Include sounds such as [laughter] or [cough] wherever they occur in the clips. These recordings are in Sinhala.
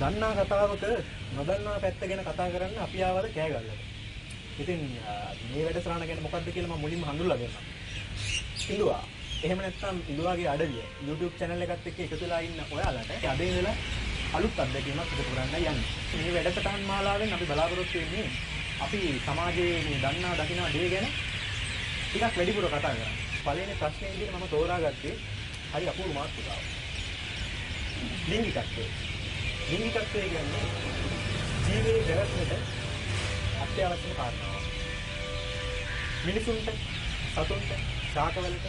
දන්නා කතාවක නොදන්නා පැත්ත ගැන කතා කරන්න අපි ආවද කෑගල්ලට. ඉතින් මේ වැඩසටහන ගැන මොකක්ද කියලා මම මුලින්ම හඳුල්ලා දෙන්නම්. ඉලුවා. එහෙම නැත්නම් ඉලුවාගේ අඩවිය YouTube channel එකත් එක්ක එකතු වෙලා ඉන්න ඔයාලට අද ඉඳලා අලුත් අත්දැකීමක් එකතු කරන්න යන්නේ. මේ වැඩසටහන් මාලාවෙන් අපි බලාපොරොත්තු වෙන්නේ අපි සමාජයේ මේ දන්නා දකිනා දේ ගැන ටිකක් වැඩිපුර කතා කරන්න. පළවෙනි ප්‍රශ්නේ විදිහට මම තෝරාගත්තේ හරි අපූර්ව මාතෘකාවක්. ලිංගිකත්වය. ලිංගිකත්වය කියන්නේ ජීවිතේ පැවැත්මට අත්‍යවශ්‍යම කාරණාවක්. මිනිසුන්ට, සතුන්ට, ශාකවලට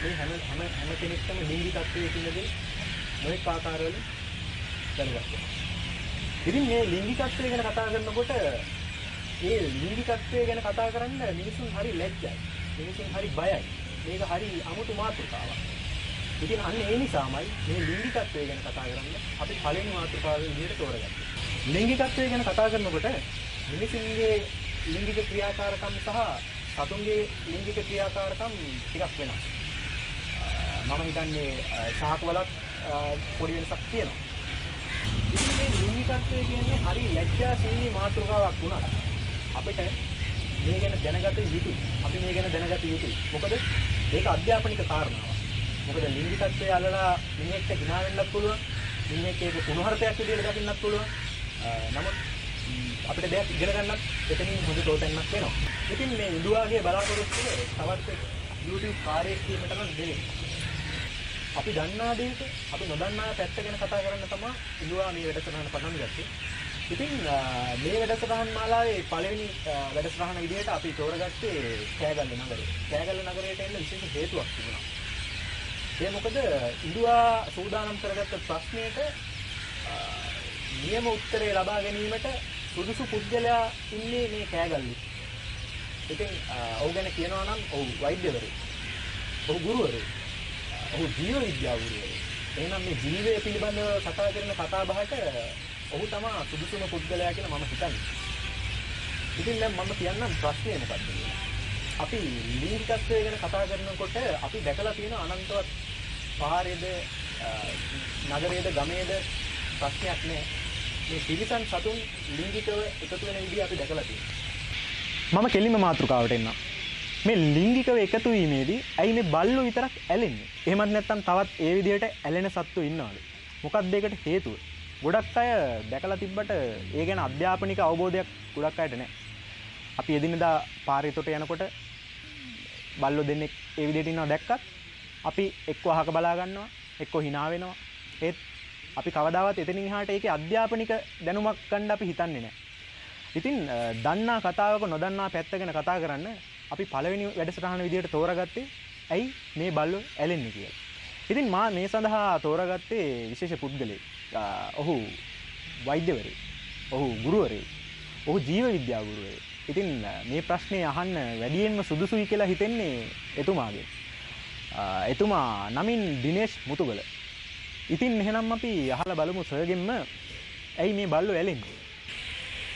මේ හැම හැම හැම කෙනෙක්ටම ලිංගිකත්වයේ කියන දේ මොඑක ආකාරවල දැනගන්න. ඉතින් මේ ලිංගිකත්වය ගැන කතා කරනකොට මේ ලිංගිකත්වය ගැන කතා කරන්න මිනිසුන් හරි ලැජ්ජයි. මිනිසුන් හරි බයයි. මේක හරි අමුතු මාතෘකාවක්. ඉතින් අන්න ඒ නිසාමයි මේ ලිංගිකත්වය ගැන කතා කරන්න අපි පළවෙනි මාතෘකාව විදිහට තෝරගත්තේ. ලිංගිකත්වය ගැන කතා කරනකොට මිනිසුන්ගේ ලිංගික ක්‍රියාකාරකම් සහ සතුන්ගේ ලිංගික ක්‍රියාකාරකම් ටිකක් වෙනස්. මම හිතන්නේ ශාකවලත් පොඩි වෙනසක් තියෙනවා. ඉතින් මේ ලිංගිකත්වය කියන්නේ හරි ලැජ්ජාශීලී මාතෘකාවක් වුණා. අපිට මේ ගැන දැනගත යුතුයි. අපි මේ ගැන දැනගත යුතුයි. මොකද ඒක අධ්‍යාපනික කාරණාවක්. මොකද ලිංගිකත්වය අල්ලලා මිනිහෙක්ට hina වෙන්නත් පුළුවන්. මිනිහෙක් ඒක කුණුහරුපයක් විදිහට දකින්නත් පුළුවන්. නමුත් අපිට දෙයක් ඉගෙන ගන්නත් එතනින් හොඳ තෝතැන්නක් වෙනවා. ඉතින් මේ ඉඳුවාගේ බලාපොරොත්තුව තවත් YouTube කාර්යයක් කීමට නම් දෙන්නේ. අපි දන්නා දේක අපි නොදන්නා පැත්ත ගැන කතා කරන්න තමයි ඉඳුවා මේ වැඩසටහන පටන් ගත්තේ. ඉතින් මේ වැඩසටහන් මාලාවේ පළවෙනි වැඩසටහන විදිහට අපි තෝරගත්තේ කෑගල්ල නගරය. කෑගල්ල නගරයට එන්න විශේෂ හේතුවක් තිබුණා. ඒ මොකද ඉඳුවා සූදානම් කරගත්ත ප්‍රශ්නයට නියම උත්තරේ ලබා ගැනීමට සුදුසු පුද්ගලයා ඉන්නේ මේ කෑගල්ලි. ඉතින් ඔහු ගැන කියනවා නම් ඔහු වෛද්‍යවරයෙක්. ඔහු ගුරුවරයෙක්. ඔහු ජීව විද්‍යා ගුරුවරයෙක්. එහෙනම් මේ ජීවය පිළිබඳව කතා කරන කතා බහට ඔහු තමයි සුදුසුම පුද්ගලයා කියලා මම හිතන්නේ. ඉතින් දැන් මම කියන්නම් ප්‍රශ්නේ මොකක්ද කියලා. අපි ලිංගිකත්වය ගැන කතා කරනකොට අපි දැකලා තියෙන අනන්තවත් පාරේද නගරයේද ගමේද ප්‍රශ්නයක් නෑ. මේ තිරිසන් සතුන් ලිංගිකව එකතු වෙන විදිහ අපි දැකලා තියෙනවා. මම කෙලින්ම මාතෘකාවට එන්නම්. මේ ලිංගිකව එකතු වීමේදී ඇයි මේ බල්ලෝ විතරක් ඇලෙන්නේ? එහෙමත් නැත්නම් තවත් ඒ විදිහට ඇලෙන සත්තු ඉන්නවද? මොකක්ද ඒකට හේතුව? ගොඩක් අය දැකලා තිබ්බට ඒ ගැන අධ්‍යාපනික අවබෝධයක් ගොඩක් අයට නැහැ. අපි එදිනෙදා පාරේ තොට යනකොට බල්ලෝ දෙන්නෙක් ඒ විදිහට ඉන්නවා දැක්කත් අපි එක්ක අහක බලා ගන්නවා එක්ක hina වෙනවා ඒත් අපි කවදාවත් එතනින් එහාට ඒකේ අධ්‍යාපනික දැනුමක් ගන්න අපි හිතන්නේ නැහැ. ඉතින් දන්නා කතාවක නොදන්නා පැත්ත ගැන කතා කරන්න අපි පළවෙනි වැඩසටහන විදිහට තෝරාගත්තේ ඇයි මේ බල්ලෝ ඇලෙන්නේ කියලා. ඉතින් මා මේ සඳහා තෝරාගත්තේ විශේෂ පුද්ගලයෙක්. ඔහු වෛද්‍යවරයෙක්. ඔහු ගුරුවරයෙක්. ඔහු ජීව විද්‍යා ගුරුවරයෙක්. ඉතින් මේ ප්‍රශ්නේ අහන්න වැඩියෙන්ම සුදුසුයි කියලා හිතෙන්නේ එතුමාගේ. එතුමා නමින් දිනේෂ් මුතුගල. ඉතින් එහෙනම් අපි අහලා බලමු සර්ගෙන්ම ඇයි මේ බල්ලෝ ඇලෙන්නේ?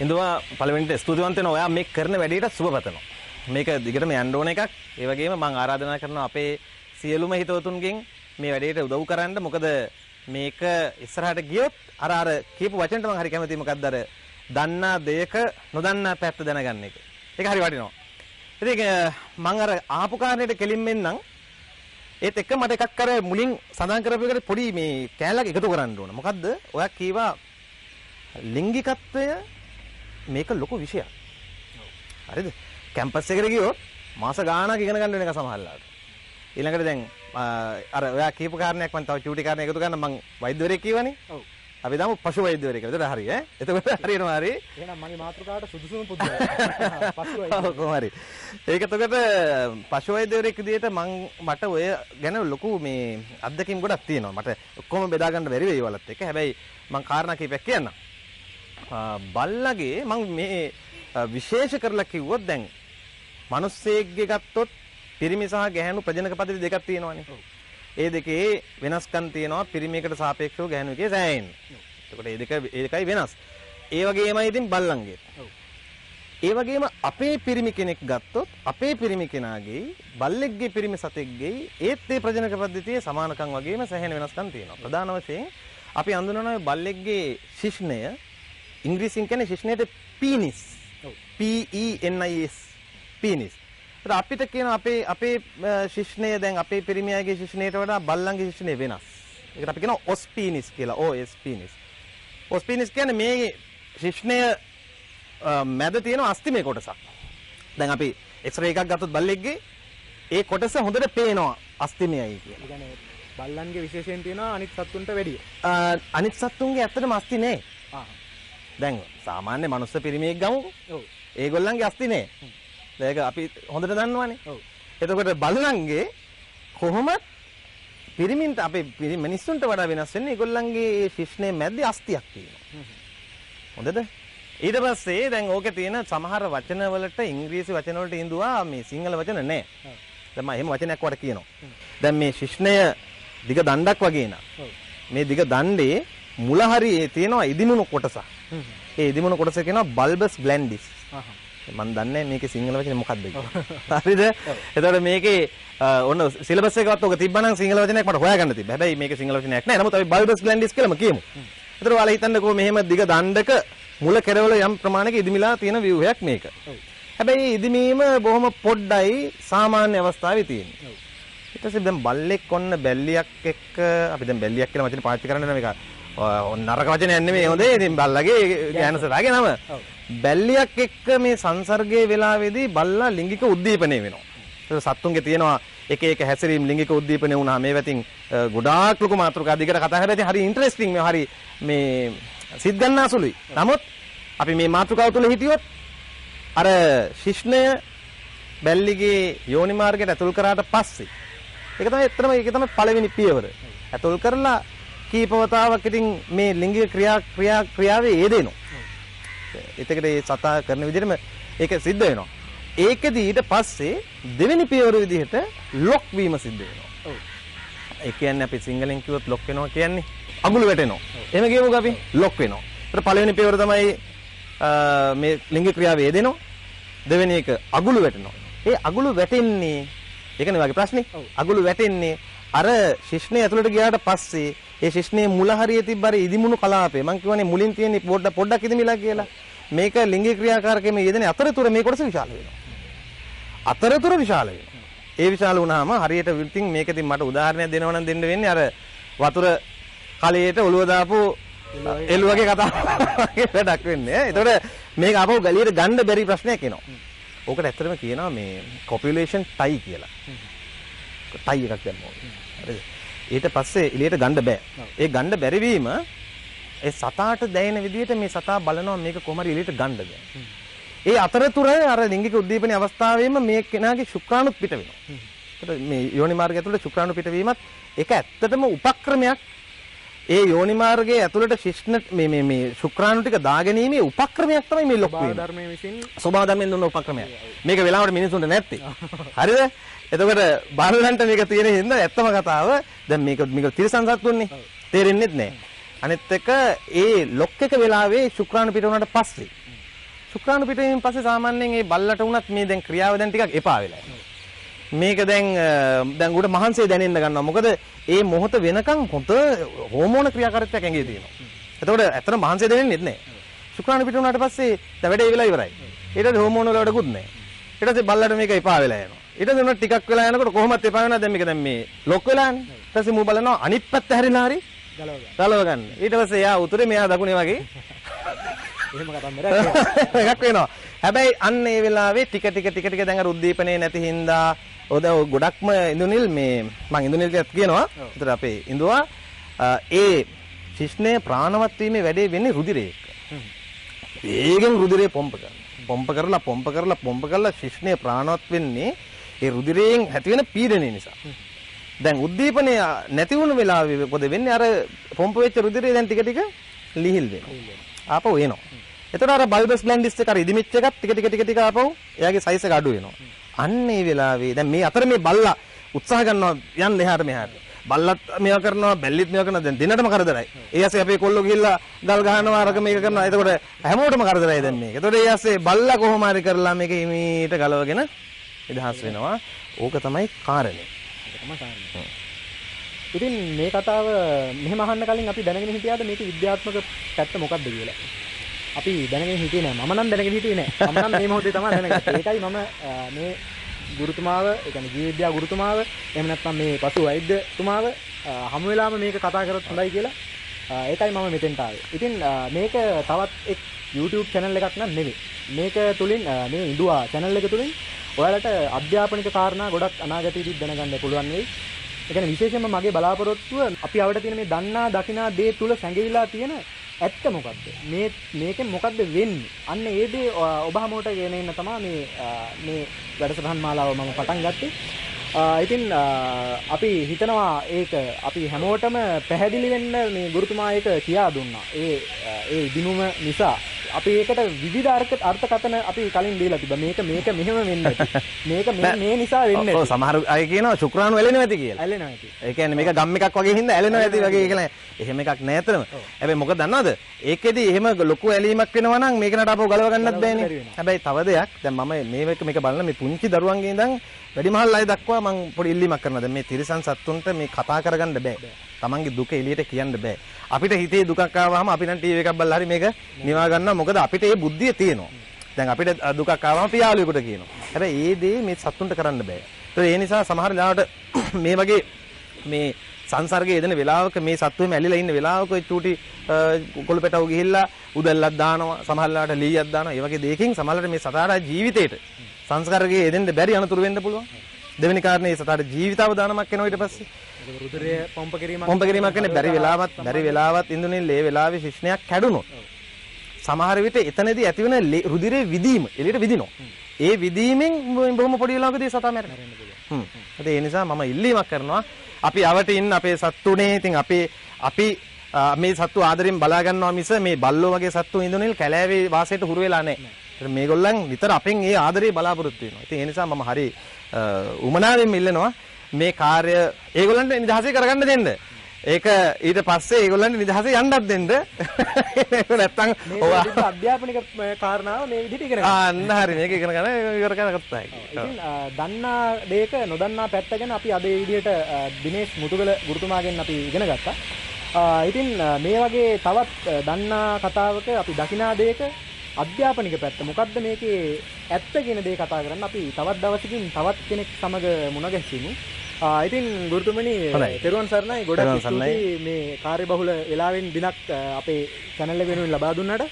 ඉඳුවා පළවෙනිට ස්තුතිවන්ත වෙනවා ඔයා මේ කරන වැඩේට සුබ පතනවා. මේක දිගටම යන්න ඕන එකක්. ඒ වගේම මම ආරාධනා කරනවා අපේ සියලුම හිතවතුන්ගෙන් මේ වැඩේට උදව් කරන්න. මොකද මේක ඉස්සරහට ගියොත් අර අර කියපු වචනට මම හරි කැමතියි මොකක්ද අර දන්නා දෙයක නොදන්නා පැත්ත දැනගන්න එක. ඒක හරි වටිනවා. ඉතින් මම අර ආපු කාරණේට කෙලින්ම එන්නම්. ඒත් එක්ක මට එකක් කර මුලින් සඳහන් කරපු එකට පොඩි මේ කෑල්ලක් එකතු කරන්න ඕන. මොකද්ද? ඔයා කීවා ලිංගිකත්වය මේක ලොකු විෂයක්. හරිද? කැම්පස් එකට ගියොත් මාස ගාණක් ඉගෙන ගන්න වෙන එක සමහරලාට. ඊළඟට දැන් අර ඔයා කියපු කාරණයක් මම තව චූටි කාරණයක් එකතු කරන්න මම වෛද්‍යවරයෙක් කියවනේ. ඔව්. අපි දාමු පශු වෛද්‍යවරයෙක්. ඒතර හරි ඈ. එතකොට [laughs] හරියනවා හරි. එහෙනම් මගේ මාතෘකාවට සුදුසුම පුද්ගලයා. [laughs] ඔව් කොහොම හරි. ඒක එතකොට පශු වෛද්‍යවරයෙක් විදිහට මං මට ඔය ගැන ලොකු මේ අත්දැකීම් ගොඩක් තියෙනවා. මට ඔක්කොම බෙදා ගන්න බැරි වෙයි වලත් එක. හැබැයි මං කාරණා කීපයක් කියන්නම්. බල්ලගේ මං මේ විශේෂ කරලා කිව්වොත් දැන් මිනිස්සෙක්ගේ ගත්තොත් පිරිමි සහ ගැහැණු ප්‍රජනක පද්ධති දෙකක් තියෙනවානේ. ඒ දෙකේ වෙනස්කම් තියෙනවා පිරිමියකට සාපේක්ෂව ගැහැණුකේ සෑහෙන්න. එතකොට මේ දෙක ඒකයි වෙනස්. ඒ වගේමයි ඉතින් බල්ලන්ගේ. ඒ වගේම අපේ පිරිමි කෙනෙක් ගත්තොත් අපේ පිරිමි කෙනාගේ බල්ලෙක්ගේ පිරිමි සතෙක්ගේ ඒත් ඒ ප්‍රජනක පද්ධතියේ සමානකම් වගේම සෑහෙන වෙනස්කම් තියෙනවා. ප්‍රධාන වශයෙන් අපි අඳුනන ඔය බල්ලෙක්ගේ ශිෂ්ණය ඉංග්‍රීසියෙන් කියන්නේ ශිෂ්ණයට පීනිස්. P E N I S පීනිස්. අපිට කියන අපේ අපේ ශිෂ්ණය දැන් අපේ පිරිමියාගේ ශිෂ්ණයට වඩා බල්ලන්ගේ ශිෂ්ණය වෙනස්. ඒකට අපි කියනවා ඔස් පීනිස් කියලා. O S පීනිස්. ඔස් පීනිස් කියන්නේ මේ ශිෂ්ණය මැද තියෙන අස්තිමේ කොටසක්. දැන් අපි එක්ස්රේ එකක් ගත්තොත් බල්ලෙක්ගේ ඒ කොටස හොඳට පේනවා අස්තිමයයි කියලා. බල්ලන්ගේ විශේෂයෙන් තියෙනවා අනිත් සත්තුන්ට වැඩිය. අනිත් සත්තුන්ගේ ඇත්තටම අස්ති නෑ. දැන් සාමාන්‍ය මනුස්ස පිරිමියෙක් ගමු. ඔව්. ඒගොල්ලන්ගේ අස්ති නෑ. ඒක අපි හොඳට දන්නවනේ. ඔව්. එතකොට බල්ලන්ගේ කොහොමත් පිරිමින්ට අපේ මිනිස්සුන්ට වඩා වෙනස් වෙන්නේ ඒගොල්ලන්ගේ ශිෂ්ණයේ මැද්දේ අස්තියක් තියෙනවා. හොඳද? ඊට පස්සේ දැන් ඕකේ තියෙන සමහර වචන වලට ඉංග්‍රීසි වචන වලට ඉඳුවා මේ සිංහල වචන නැහැ. දැන් මම එහෙම වචනයක් වට කියනවා. දැන් මේ ශිෂ්ණය දිග දණ්ඩක් වගේ නා. මේ දිග දණ්ඩේ මුල හරියේ තියෙනවා ඉදිමුණු කොටසක්. හ්ම්. ඒ ඉදිමුණු කොටස කියනවා බල්බස් ග්ලැන්ඩිස්. මම දන්නේ මේකේ සිංහල වචනේ මොකක්ද කියලා. හරිද? එතකොට මේකේ ඔන්න සිලබස් එකකවත් ඔක තිබ්බනම් සිංහල වචනයක් මට හොයාගන්න තිබ්බා. හැබැයි මේකේ සිංහල වචනයක් නැහැ. නමුත් අපි බල්බස් ග්ලැන්ඩිස් කියලාම කියමු. එතකොට ඔයාලා හිතන්නකෝ මෙහෙම දිග දණ්ඩක මුල කෙරවල යම් ප්‍රමාණයක ඉදිමිලා තියෙන ව්‍යුහයක් මේක. හැබැයි ඉදිමීම බොහොම පොඩ්ඩයි සාමාන්‍ය අවස්ථාවේ තියෙන්නේ. ඊට පස්සේ දැන් බල්ලෙක් ඔන්න බැල්ලියක් එක්ක අපි දැන් බැල්ලියක් කියලා වචනේ පාවිච්චි කරන්නේ නැහැ මේක. නරක වචනයක් නෙමෙයි හොඳේ. ඉතින් බල්ලගේ ගෑනසරාගේ නම. ඔව්. බැල්ලියක් එක්ක මේ සංසර්ගයේ වෙලාවේදී බල්ලා ලිංගික උද්දීපනය වෙනවා. ඒක සත්තුන්ගේ තියෙනවා එක එක හැසිරීම් ලිංගික උද්දීපනය වුණා මේ වැතින් අ, ගොඩාක් ලොකු මාතෘකා දිගට කතා හැබැයි ඉතින් හරි ඉන්ටරෙස්ටිං මේ හරි මේ සිත් ගන්නාසුළුයි. නමුත් අපි මේ මාතෘකාව තුළ හිටියොත් අර ශිෂ්ණය බැල්ලිගේ යෝනි මාර්ගයට ඇතුල් කරාට පස්සේ ඒක තමයි ඇත්තම ඒක තමයි පළවෙනි පියවර. ඇතුල් කරලා කීපවතාවක් ඉතින් මේ ලිංගික ක්‍රියා ක්‍රියා ක්‍රියාවේ යෙදෙනවා. එතකොට ඒ සතා කරන විදිහටම ඒක සිද්ධ වෙනවා. ඒකෙදි ඊට පස්සේ දෙවෙනි පියවර විදිහට ලොක් වීම සිද්ධ වෙනවා. ඔව්. ඒ කියන්නේ අපි සිංහලෙන් කිව්වොත් ලොක් වෙනවා කියන්නේ අගුළු වැටෙනවා. එහෙම කියමුකෝ අපි ලොක් වෙනවා. ඒතර පළවෙනි පියවර තමයි මේ ලිංගික ක්‍රියාව යෙදෙනවා. දෙවෙනි එක අගුළු වැටෙනවා. ඒ අගුළු වැටෙන්නේ ඒකනේ වගේ ප්‍රශ්නේ. අගුළු වැටෙන්නේ අර ශිෂ්ණය ඇතුළට ගියාට පස්සේ ඒ ශිෂ්ණයේ මුල හරිය තිබ්බ අර ඉදිමුණු කලාපේ මම කියවනේ මුලින් තියෙන පොඩ්ඩ පොඩ්ඩක් ඉදිමිලා කියලා. මේක ලිංගික ක්‍රියාකාරකයේ යෙදෙන අතරතුර මේ කොටස විශාල වෙනවා. අතරතුර විශාල වෙනවා. ඒ විශාල වුණාම හරියට ඉතින් මේක ඉතින් මට උදාහරණයක් දෙනවා නම් දෙන්න වෙන්නේ අර වතුර කලයට ඔළුව දාපු එළුවගේ කතාවගේ වැඩක් වෙන්නේ. ඒතකොට මේක අපව ගලියට ගන්න බැරි ප්‍රශ්නයක් එනවා. ඕකට ඇත්තටම කියනවා මේ කොපියුලේෂන් ටයි කියලා. ටයි එකක් දැම්මොත්. හරිද? ඊට පස්සේ එළියට ගන්න බෑ. ඒ ගන්න බැරි වීම ඒ සතාට දැනෙන විදිහට මේ සතා බලනවා මේක කොහොම හරි එළියට ගන්න බෑ. ඒ අතරතුර අර ලිංගික උද්දීපන අවස්ථාවේම මේ කෙනාගේ ශුක්‍රාණුත් පිට වෙනවා. මේ යෝනි මාර්ගය ඇතුළේ ශුක්‍රාණු පිටවීමත් ඒක ඇත්තටම උපක්‍රමයක්. ඒ යෝනි මාර්ගයේ ඇතුළට ශිෂ්ණ මේ මේ මේ ශුක්‍රාණු ටික දාගැනීමේ උපක්‍රමයක් තමයි මේ ලොක්. ධර්මයේ විසින් ස්වභාව ධර්මයෙන් දුන්න උපක්‍රමයක්. මේක වෙලාවට මිනිසුන්ට නැත්තේ. හරිද? එතකොට බාලලන්ට මේක තියෙන හින්දා ඇත්තම කතාව දැන් මේක මේක තිරසන් සත්තුන්නේ. තේරෙන්නේ නැහැ. අනිත් එක ඒ ලොක් එක වෙලාවේ ශුක්‍රාණු පිට වුණාට පස්සේ ශුක්‍රාණු පිට වීමෙන් පස්සේ සාමාන්‍යයෙන් ඒ බල්ලට වුණත් මේ දැන් ක්‍රියාව දැන් ටිකක් එපා වෙලා. මේක දැන් දැන් උඩ මහන්සිය දැනෙන්න ගන්නවා. මොකද ඒ මොහොත වෙනකන් හොඳ හෝමෝන ක්‍රියාකාරීත්වයක් ඇඟේ තියෙනවා. එතකොට ඇත්තට මහන්සිය දැනෙන්නේ නැහැ. ශුක්‍රාණු පිට වුණාට පස්සේ දැන් වැඩේ වෙලා ඉවරයි. ඊට පස්සේ හෝමෝන වල වැඩකුත් නැහැ. ඊට පස්සේ බල්ලට මේක එපා වෙලා යනවා. ඊට පස්සේ උනත් ටිකක් වෙලා යනකොට කොහොමත් එපා වෙනවා. දැන් මේක දැන් මේ ලොක් වෙලානේ. ඊට පස්සේ මූ බලනවා අනිත් පැත්ත හැරිලා හරි ගලව ගන්න. ඊට පස්සේ එයා උතුරේ මෙයා දකුණේ වගේ එහෙම කතන්දරයක්. එකක් වෙනවා. හැබැයි අන්න ඒ වෙලාවේ ටික ටික ටික ටික දැන් අර උද්දීපනේ නැති හින්දා ඔද ගොඩක්ම ඉඳුනිල් මේ මං ඉඳුනිල් කියනවා. ඒතර අපේ ඉඳුවා ඒ ශිෂ්ණය ප්‍රාණවත් වීමේ වැඩේ වෙන්නේ රුධිරයේ එක්ක. වේගෙන් රුධිරය පොම්ප කරනවා. පොම්ප කරලා පොම්ප කරලා පොම්ප කරලා ශිෂ්ණය ප්‍රාණවත් වෙන්නේ ඒ රුධිරයෙන් ඇති වෙන පීඩනය නිසා. දැන් උද්දීපනය නැති වුණු වෙලාවෙ මොකද වෙන්නේ අර පොම්ප වෙච්ච රුධිරය දැන් ටික ටික ලිහිල් වෙනවා. ආපහු එනවා. එතකොට අර බල්බස් ග්ලැන්ඩිස් එක අර ඉදිමිච්ච එකත් ටික ටික ටික ටික ආපහු එයාගේ සයිස් එක අඩු වෙනවා. අන්න ඒ වෙලාවේ දැන් මේ අතර මේ බල්ලා උත්සාහ ගන්නවා යන්න එහාට මෙහාට. බල්ලත් මේවා කරනවා බැල්ලිත් මේවා කරනවා දැන් දිනටම කරදරයි. ඒ ඇස්සේ අපේ කොල්ලෝ ගිහිල්ලා ගල් ගහනවා අරක මේක කරනවා. එතකොට හැමෝටම කරදරයි දැන් මේක. එතකොට ඒ ඇස්සේ බල්ලා කොහොම හරි කරලා මේක හිමීට ගලවගෙන නිදහස් වෙනවා. ඕක තමයි කාරණේ. ඒක තමයි කාරණේ. ඉතින් මේ කතාව මෙහෙම අහන්න කලින් අපි දැනගෙන හිටියාද මේක විද්‍යාත්මක පැත්ත මොකක්ද කියලා අපි දැනගෙන හිටියේ නෑ මම නම් දැනගෙන හිටියේ නෑ මම නම් මේ මොහොතේ තමයි දැනගත්තේ ඒකයි මම අ, මේ ගුරුතුමාව ඒ කියන්නේ ජීව විද්‍යා ගුරුතුමාව එහෙම නැත්නම් මේ පසු වෛද්‍යතුමාව අ, හමු වෙලාම මේක කතා කරොත් හොඳයි කියලා අ, ඒකයි මම මෙතෙන්ට ආවේ. ඉතින් අ, මේක තවත් එක් YouTube channel එකක් නම් නෙවෙයි. මේක තුලින් අ, මේ ඉඳුවා channel එක තුලින් ඔයාලට අධ්‍යාපනික කාරණා ගොඩක් අනාගතයේදී දැනගන්න පුළුවන් වෙයි. ඒ කියන්නේ විශේෂයෙන්ම මගේ බලාපොරොත්තුව අපි අවට තියෙන මේ දන්නා දකිනා දේ තුල සැඟවිලා තියෙන ඇත්ත මොකද්ද? මේ මේකෙන් මොකද්ද වෙන්නේ? අන්න ඒ දේ ඔ- ඔබ හමුවට ගෙන එන්න තමයි මේ අ, මේ වැඩසටහන් මාලාව මම පටන් ගත්තේ. අ, ඉතින් අ, අපි හිතනවා ඒක අපි හැමෝටම පැහැදිලි වෙන්න මේ ගුරුතුමා ඒක කියා දුන්නා. ඒ අ, ඒ දිනුම නිසා අපි ඒකට විවිධ අර්ථ අර්ථකථන අපි කලින් දීලා තිබ්බා. මේක මේක මෙහෙම වෙන්න ඇති. මේක මේ මේ නිසා වෙන්න ඔව් ඇති. සමහර අය කියනවා ශුක්‍රාණු එලෙනවා ඇති කියලා. ඇලෙනවා ඇති. ඒ කියන්නේ මේක ගම් එකක් වගේ හින්දා ඇලෙනවා ඇති වගේ කියලා. එහෙම එකක් නෑ ඇත්තටම. හැබැයි මොකද දන්නවද? ඒකෙදි එහෙම ලොකු ඇලීමක් වෙනවා නම් මේක නට අපව ගලව ගන්නත් බෑනේ. හැබැයි තව දෙයක් දැන් මම මේක මේක බලන මේ පුංචි දරුවන්ගේ ඉඳන් වැඩිමහල් අය දක්වා මම පොඩි ඉල්ලීමක් කරනවා. දැන් මේ තිරිසන් සත්තුන්ට මේ කතා කරගන්න බෑ. තමන්ගේ දුක එළියට කියන්න බෑ. අපිට හිතේ දුකක් ආවම අපි නම් ටීවී එකක් බලලා හරි මේක නිවා ගන්නවා. මොකද අපිට ඒ බුද්ධිය තියෙනවා. දැන් අපිට දුකක් ආවම අපි යාළුවෙකුට කියනවා. හැබැයි ඒ දේ මේ සත්තුන්ට කරන්න බෑ. ඒ නිසා සමහර ලාවට [coughs] මේ වගේ මේ සංසර්ගයේ යෙදෙන වෙලාවක මේ සත්වෙම ඇලිලා ඉන්න වෙලාවක ඒ චූටි කොළු පැටව ගිහිල්ලා උදැල්ලක් දානවා සමහරලාට ලීයක් දානවා ඒ වගේ දෙයකින් සමහරලාට මේ සතාට ජීවිතේට සංස්කාරකයේ යෙදෙන්න බැරි අනතුරු වෙන්න පුළුවන් දෙවෙනි කාරණේ ඒ සතාට ජීවිතාවදානමක් එනවා ඊට පස්සේ ඒක රුධිරය පොම්ප කිරීමක් පොම්ප කිරීමක් වෙන්නේ බැරි වෙලාවත් බැරි වෙලාවත් ඉන්දුනේ ලේ වෙලාවේ ශිෂ්ණයක් කැඩුනොත් සමහර විට එතනදී ඇතිවන රුධිරයේ විදීම එළියට විදිනවා. ඒ විදීමෙන් බොහොම පොඩි වෙලාවකදී සතා මැරෙනවා. හ්ම්. ඉතින් ඒ නිසා මම ඉල්ලීමක් කරනවා අපි අවට ඉන්න අපේ සත්තුනේ ඉතින් අපේ අපි මේ සත්තු ආදරෙන් බලා ගන්නවා මිස මේ බල්ලෝ වගේ සත්තු ඉඳුනිල් කැලෑවේ වාසයට හුරු වෙලා නැහැ. මේගොල්ලන් නිතර අපෙන් ඒ ආදරේ බලාපොරොත්තු වෙනවා. ඉතින් ඒ නිසා මම හරි උමනාවෙන් ඉල්ලනවා මේ කාර්ය ඒගොල්ලන්ට නිදහසේ කරගන්න දෙන්න. ඒක ඊට පස්සේ ඒගොල්ලන්ට නිදහසේ යන්නත් දෙන්න. [laughs] ඒක නැත්තම් විදිහට අධ්‍යාපනික කාරණාව මේ විදිහට ඉගෙන ගන්න. අන්න හරි මේක ඉගෙන ගන්න ඉවර කරගත්තා. ඉතින් දන්නා දෙයක නොදන්නා පැත්ත ගැන අපි අද මේ විදිහට දිනේෂ් මුතුගල ගුරුතුමාගෙන් අපි ඉගෙන ගත්තා. ඉතින් මේ වගේ තවත් දන්නා කතාවක අපි දකිනා දෙයක අධ්‍යාපනික පැත්ත මොකද්ද මේකේ ඇත්ත කියන දේ කතා කරන්න අපි තවත් දවසකින් තවත් කෙනෙක් සමග මුණ ගැසෙමු. ආ ඉතින් ගුරුතුමනි. තෙරුවන් සරණයි ගොඩක් සරණයි. මේ කාර්යබහුල වෙලාවෙන් දිනක් අපේ channel එක වෙනුවෙන් ලබා දුන්නාට.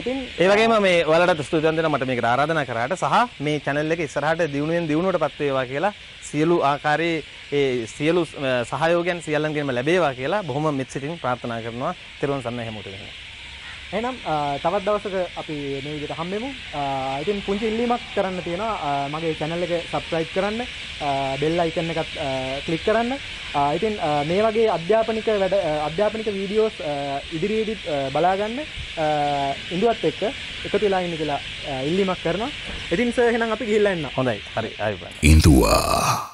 ඉතින් ඒ වගේම මේ ඔයාලට ස්තුතිවන්ත වෙනවා මට මේකට ආරාධනා කරාට සහ මේ channel එක ඉස්සරහට දියුණුවෙන් දියුණුවටපත් වේවා කියලා සියලු ආකාරයේ ඒ සියලු සහයෝගයන් සියල්ලන්ගෙන්ම ලැබේවා කියලා බොහොම මෙත් සිතින් ප්‍රාර්ථනා කරනවා. තෙරුවන් සරණයි හැමෝටම. එහෙනම් ආ, තවත් දවසක අපි මේ විදිහට හම්බෙමු. ඉතින් පුංචි ඉල්ලීමක් කරන්න තියෙනවා. මගේ channel එක subscribe කරන්න, bell icon එකත් ක්ලික් කරන්න. ඉතින් මේ වගේ අධ්‍යාපනික වැඩ අධ්‍යාපනික වීඩියෝස් ඉදිරියේදීත් බලා ගන්න ඉඳුවත් එක්ක එකතු වෙලා ඉන්න කියලා ඉල්ලීමක් කරනවා. ඉතින් සර් එහෙනම් අපි ගිහිල්ලා එන්න. හොඳයි. හරි. ආයුබෝවන්. ඉන්දුවා